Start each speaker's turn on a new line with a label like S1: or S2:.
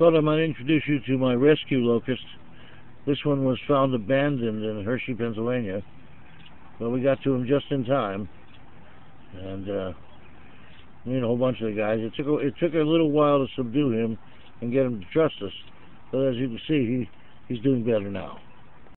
S1: Thought I might introduce you to my rescue locust. This one was found abandoned in Hershey, Pennsylvania. But we got to him just in time. And, uh, me and a whole bunch of the guys. It took a, it took a little while to subdue him and get him to trust us. But as you can see, he, he's doing better now.